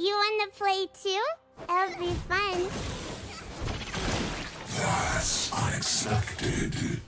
You wanna play too? It'll be fun. That's unexpected.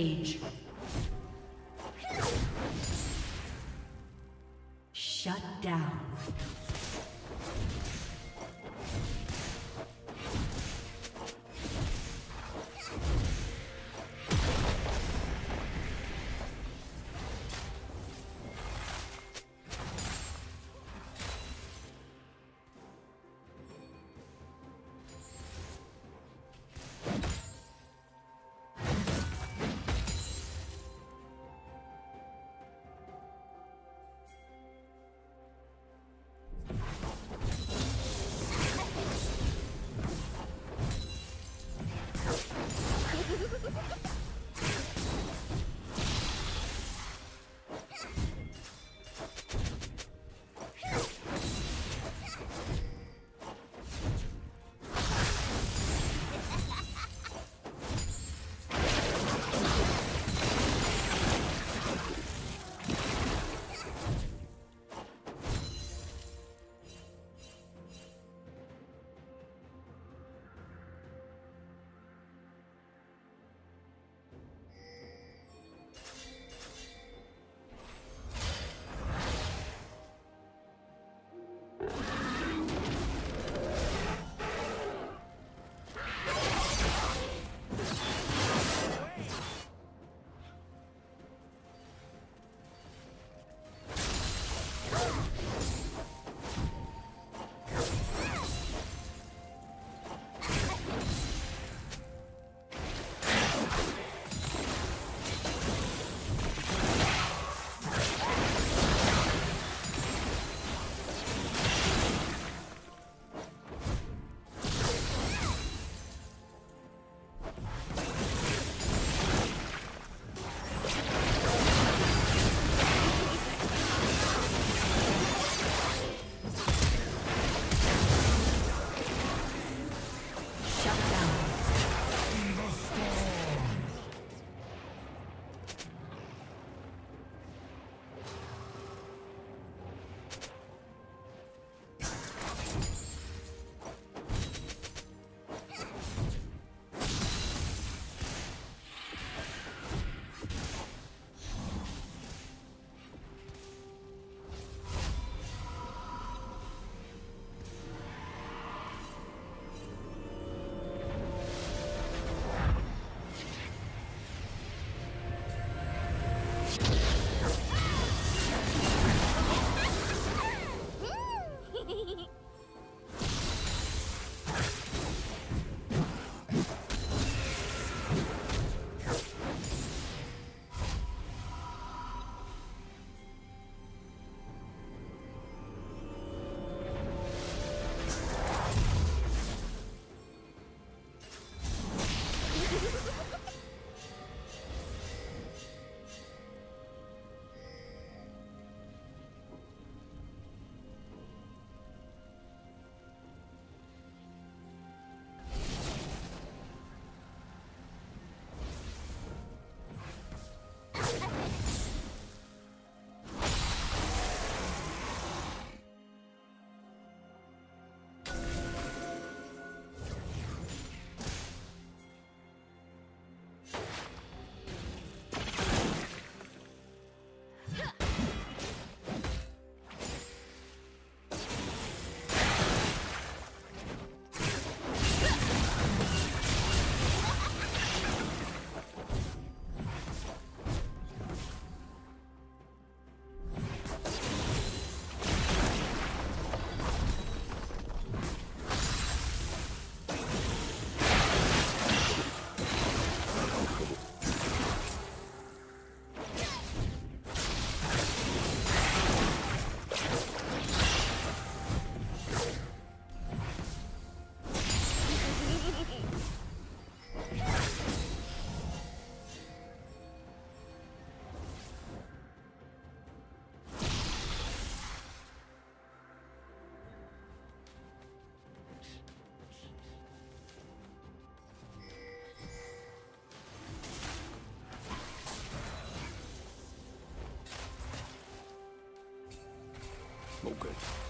Rampage. Okay.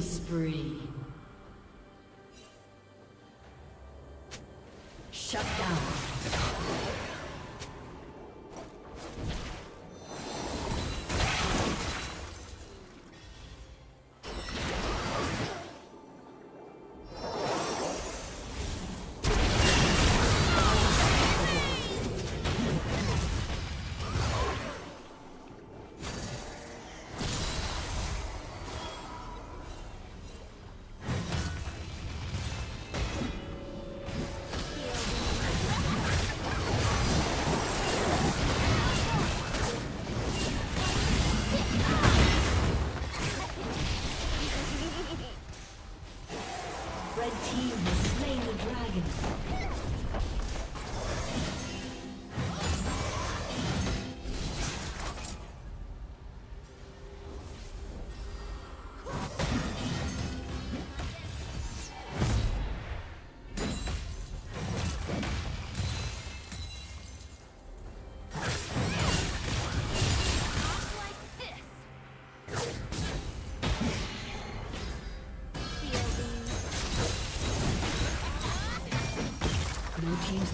Spree.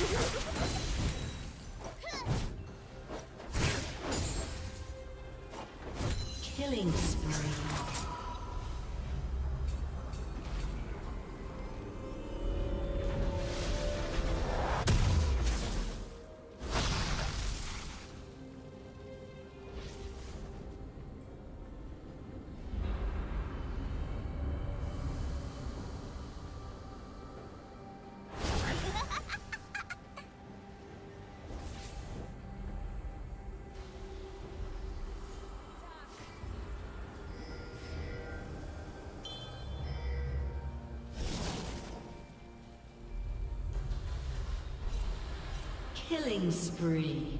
Let's go. Killing spree.